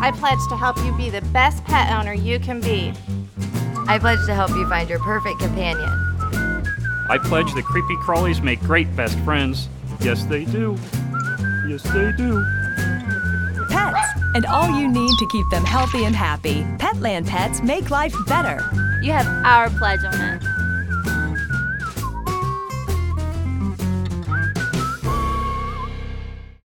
I pledge to help you be the best pet owner you can be. I pledge to help you find your perfect companion. I pledge that creepy crawlies make great best friends. Yes, they do. Yes, they do. Pets, and all you need to keep them healthy and happy. Petland pets make life better. You have our pledge on it.